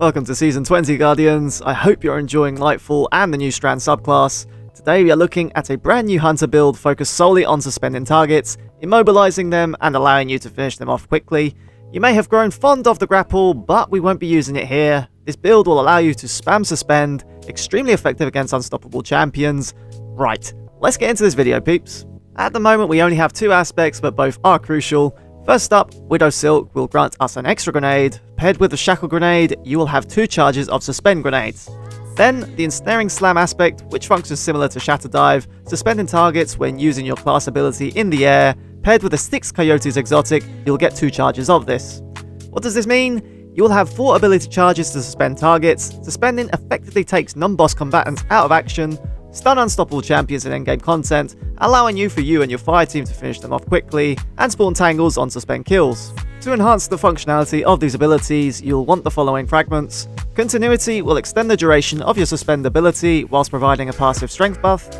Welcome to Season 20, Guardians. I hope you're enjoying Lightfall and the new Strand subclass. Today we are looking at a brand new Hunter build focused solely on suspending targets, immobilizing them, and allowing you to finish them off quickly. You may have grown fond of the grapple, but we won't be using it here. This build will allow you to spam suspend, extremely effective against unstoppable champions. Right, let's get into this video, peeps. At the moment we only have two aspects, but both are crucial. First up, Widow Silk will grant us an extra grenade. Paired with the Shackle Grenade, you will have two charges of Suspend Grenades. Then, the Ensnaring Slam aspect, which functions similar to Shatter Dive, suspending targets when using your class ability in the air. Paired with the Sixth Coyotes exotic, you'll get two charges of this. What does this mean? You will have 4 ability charges to suspend targets. Suspending effectively takes non-boss combatants out of action, stun unstoppable champions in endgame content, allowing you for you and your fire team to finish them off quickly, and spawn tangles on suspend kills. To enhance the functionality of these abilities, you'll want the following fragments. Continuity will extend the duration of your suspend ability whilst providing a passive strength buff.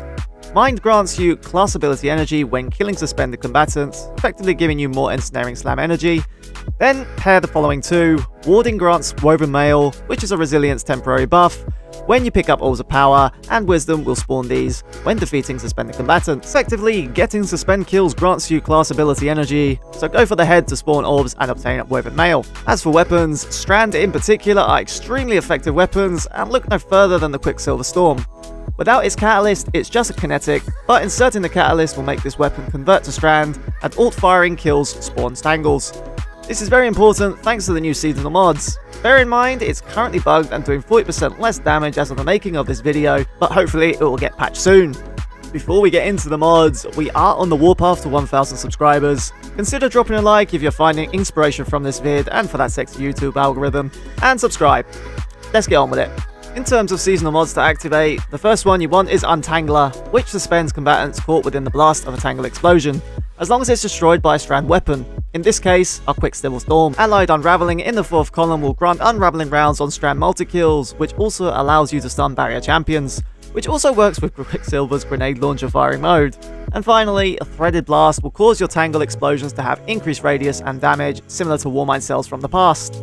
Mind grants you class ability energy when killing suspended combatants, effectively giving you more ensnaring slam energy. Then pair the following two. Warding grants Woven Mail, which is a resilience temporary buff, when you pick up Orbs of Power, and Wisdom will spawn these when defeating suspended combatants. Effectively, getting suspend kills grants you class ability energy, so go for the head to spawn orbs and obtain Woven Mail. As for weapons, Strand in particular are extremely effective weapons, and look no further than the Quicksilver Storm. Without its catalyst, it's just a kinetic, but inserting the catalyst will make this weapon convert to strand, and alt firing kills spawn tangles. This is very important thanks to the new seasonal mods. Bear in mind, it's currently bugged and doing 40% less damage as of the making of this video, but hopefully it will get patched soon. Before we get into the mods, we are on the warpath to 1000 subscribers. Consider dropping a like if you're finding inspiration from this vid and for that sexy YouTube algorithm, and subscribe. Let's get on with it. In terms of seasonal mods to activate, the first one you want is Untangler, which suspends combatants caught within the blast of a Tangle explosion, as long as it's destroyed by a strand weapon. In this case, a Quicksilver Storm. Allied Unraveling in the fourth column will grant unraveling rounds on strand multi-kills, which also allows you to stun barrier champions, which also works with Quicksilver's grenade launcher firing mode. And finally, a Threaded Blast will cause your Tangle explosions to have increased radius and damage, similar to Warmind cells from the past.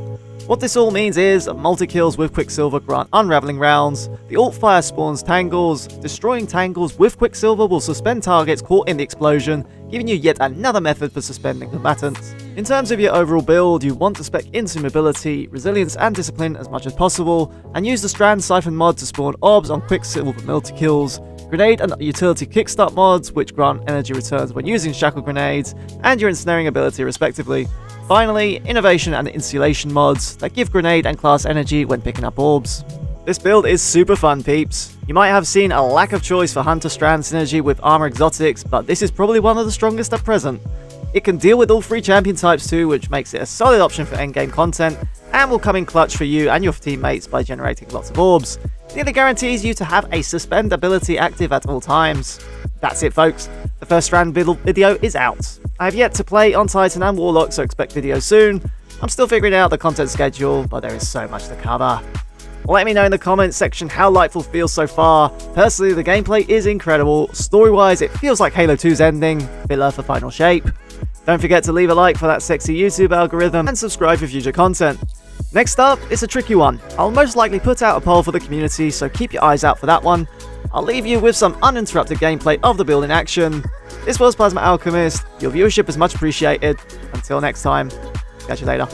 What this all means is, multi-kills with Quicksilver grant unraveling rounds, the alt fire spawns tangles, destroying tangles with Quicksilver will suspend targets caught in the explosion, giving you yet another method for suspending combatants. In terms of your overall build, you want to spec into mobility, resilience and discipline as much as possible, and use the Strand Siphon mod to spawn orbs on Quicksilver multi-kills, Grenade and Utility Kickstart mods, which grant energy returns when using Shackle Grenades, and your Ensnaring ability respectively. Finally, innervation and insulation mods that give grenade and class energy when picking up orbs. This build is super fun peeps. You might have seen a lack of choice for Hunter Strand synergy with Armor Exotics, but this is probably one of the strongest at present. It can deal with all three champion types too, which makes it a solid option for endgame content, and will come in clutch for you and your teammates by generating lots of orbs. It nearly guarantees you to have a suspend ability active at all times. That's it folks, the first Strand video is out. I have yet to play on Titan and Warlock, so expect videos soon. I'm still figuring out the content schedule, but there is so much to cover. Let me know in the comments section how Lightfall feels so far. Personally, the gameplay is incredible. Story-wise, it feels like Halo 2's ending, filler for Final Shape. Don't forget to leave a like for that sexy YouTube algorithm and subscribe for future content. Next up, it's a tricky one. I'll most likely put out a poll for the community, so keep your eyes out for that one. I'll leave you with some uninterrupted gameplay of the build in action. This was Plasma Alchemist. Your viewership is much appreciated. Until next time, catch you later.